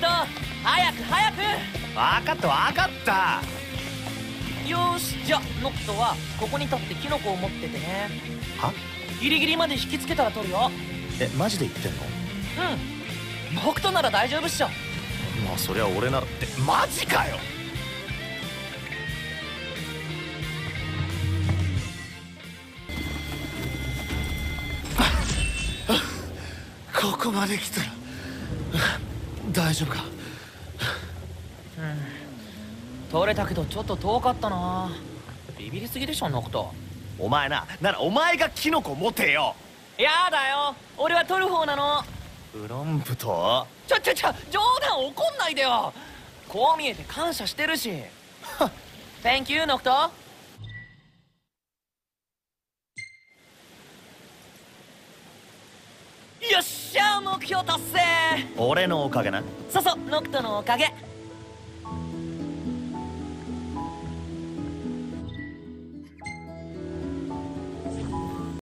早く早く。分かった分かった。よーしじゃあノクトはここに立ってキノコを持っててね。は？ギリギリまで引きつけたら取るよ。えマジで言ってんの？うん。ノクトなら大丈夫っしょ。まあそりゃ俺ならってマジかよ。ここまで来たら大丈夫か？取れたけどちょっと遠かったな。ビビりすぎでしょノクトお前な。ならお前がキノコ持てよ。やだよ。俺は取る方なの。ウロンブと？ちょちょちょ冗談怒んないでよ。こう見えて感謝してるし。Thank you ノクトよっしゃ目標達成。俺のおかげな。そうそうノクトのおかげ